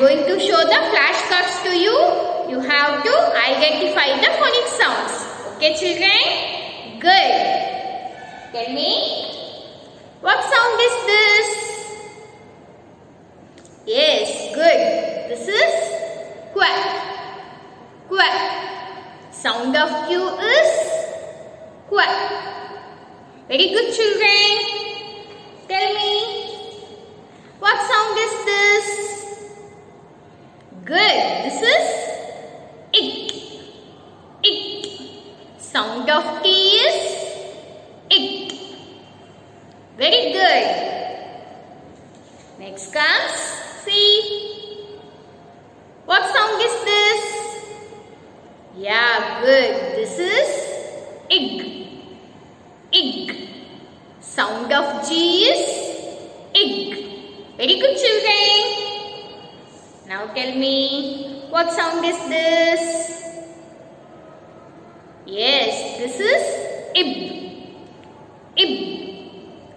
going to show the flashcards to you. You have to identify the phonic sounds. Okay, children? Good. Tell me, what sound is this? Yes, good. This is quack. Quack. Sound of Q is quack. Very good, children. Tell me, what sound is this? Good. This is ik. Ik. Sound of T is ik. Very good. Next comes C. What sound is this? Yeah, good. This is ig. Ig. Sound of G is ig. Very good, children. Now tell me, what sound is this? Yes, this is ib. Ib.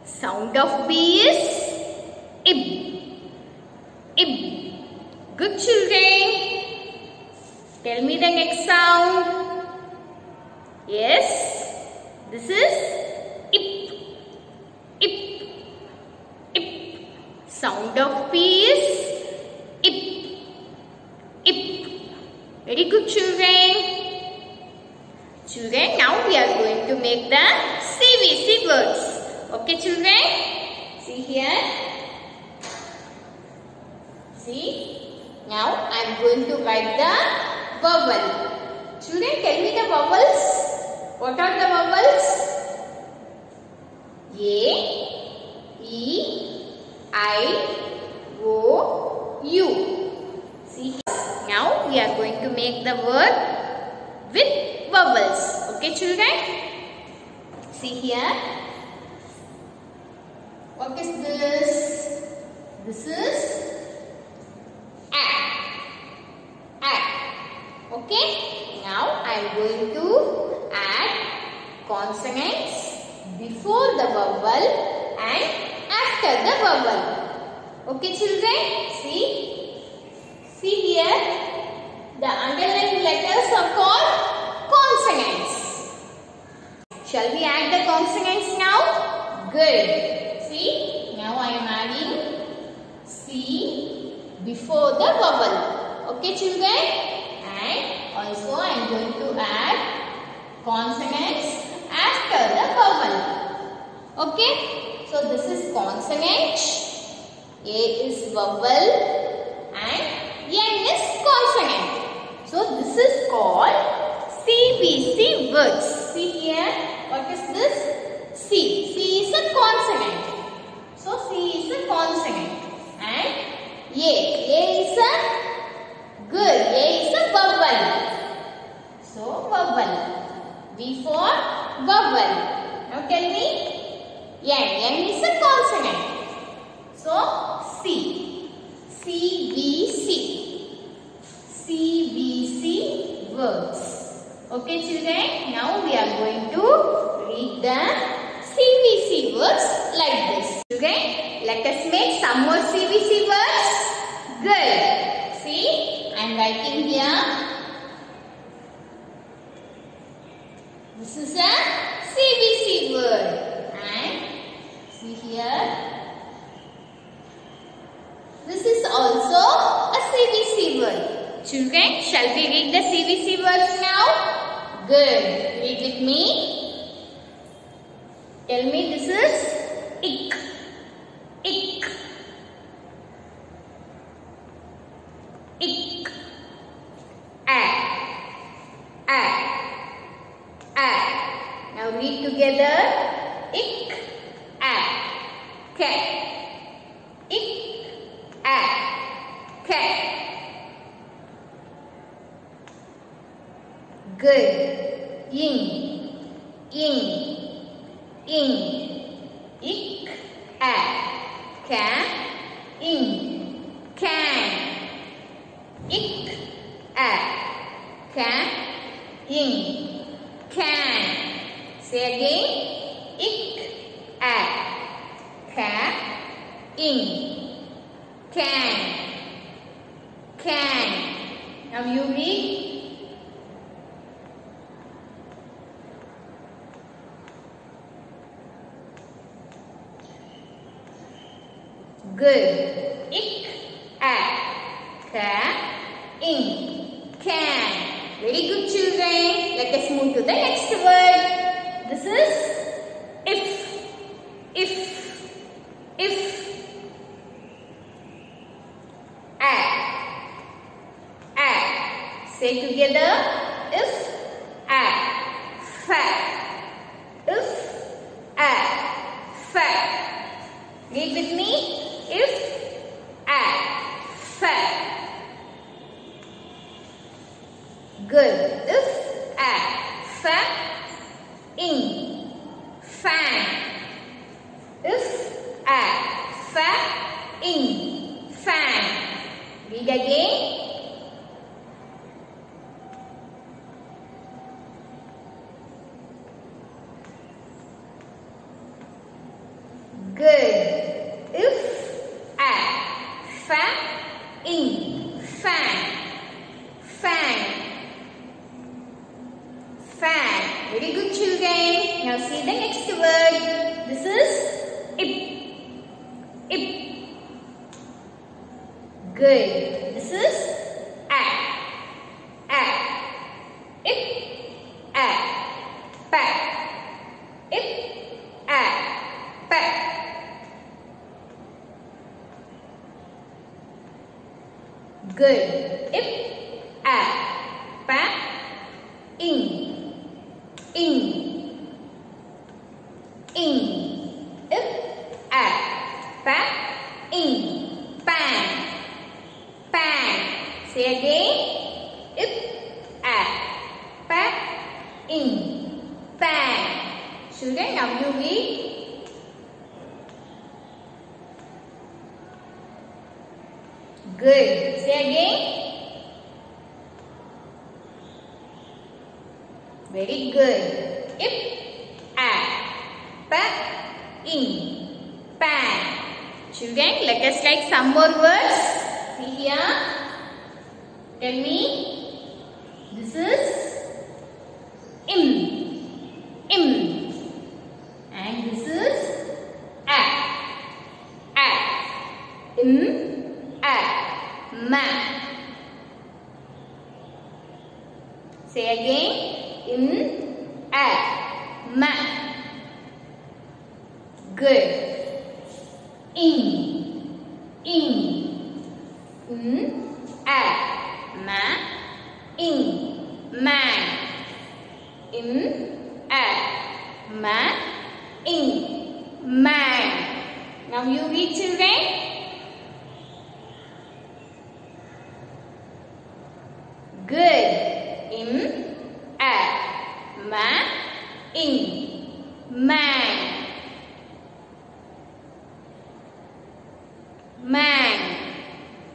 Sound of B is ib. Ib. Good children. Tell me the next sound. Yes, this is ip. Ip. Ip. Sound of P is ip. Ip. Very good children. Children, now we are going to make the CVC words. Okay children? See here. See? Now I am going to write the vowel. Children, tell me the vowels. What are the vowels? A, E, I, O, U. We are going to make the word with vowels. Okay children? See here. What is this? This is a. A. Okay. Now I am going to add consonants before the vowel and after the vowel. Okay children? See? See here. The underlined letters are called consonants. Shall we add the consonants now? Good. See? Now I am adding C before the vowel. Okay children? And also I am going to add consonants after the vowel. Okay? So this is consonant. A is vowel and N is consonant. So this is called CVC words. See here, what is this? C. C is a consonant. So C is a consonant. And A. A is a good. A is a vowel. So vowel. V for vowel. Now tell me. N. N is a consonant. So C. C V C. C V C words. Okay children, now we are going to read the CVC words like this. Children, let us make some more CVC words. Good. See, I am writing here. This is a CVC word. And see here. This is also a CVC word. Children, shall we read the CVC words now? Good. Read with me. Tell me this is ick. Ick. Ick. A. A. A. Now read together. Ick. A. Cat. Ick. A. Cat. Good. Ying. Ying. Ing. Ik. A. Can. Ing. Can. Ik. A. Can. Ing. Can. Say again. Ik. A. Can. Ing. Can. can. Now you read. Good. Ik, a, ka, in, can. Very good children. Let us move to the next word. This is if. If. If. A. A. Say together. If. A. Fa. If. A. Fa. Read with me. If. A. Fa. Good. If. A. Fa. In. Fan. If. A. Fa. In. Fan. Read again. Good. If a fa in fan fan fan. Very children. Now see the next word. This is ip ip. Good. This is a a ip a pa ip a pa. Good. If a pa in in if a pa in pan pan. Say again. If a pa in pan. Children, now you read. Good. Say again. Very good. If a pa in pan. Children, let us write some more words. See here. Tell me. This is im. Im. And this is a. A. Im. A. Ma. Say again. In. A. Ma. Good. In. In. In. A. Ma. In. Man. In. A. Ma. In. Man. Now you read children. Good. Im, a, ma, in, man. Man,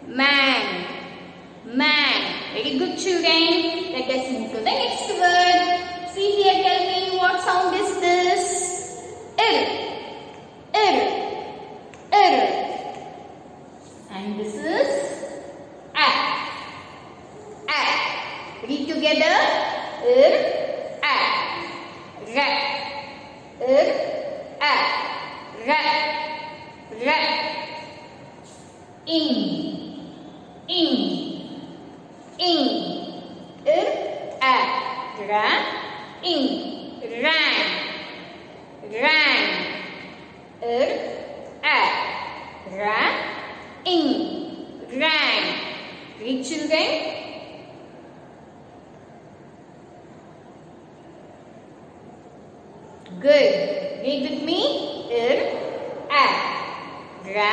man, man. Very good children. Let us move to the next word. See here, tell me what sound is this? Ir, ir, ir. And this is a. A. Read together. Ir, a. Ra. Ir, er, a. Ra. Ra. In. In. In. Ir, a. Ra. In. Ran. Ran. Ir, a. Ra. In. Ran. Read children. Good. Read with me. Ir, a, ra,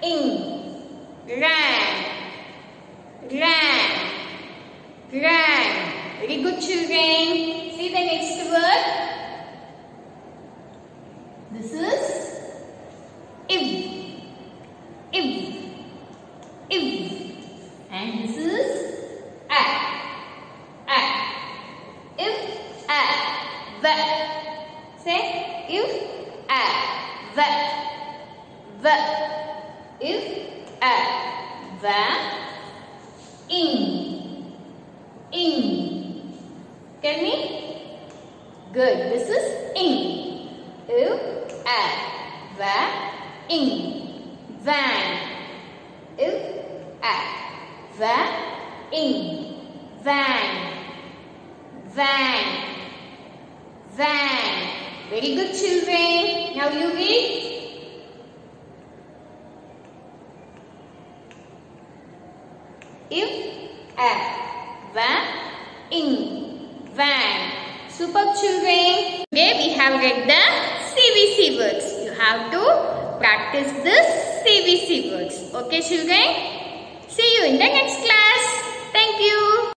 in, ran, ran, ran. Very good children. See the next word. This is that. That is a. That. In. In. Can we? Good. This is in. U. A. That. In. Van. Is a. That. In. Van. Van. Van. Very good children. Now you read. If, a, va, ing, van. Super children. Today we have read the CVC words. You have to practice this CVC words. Okay children? See you in the next class. Thank you.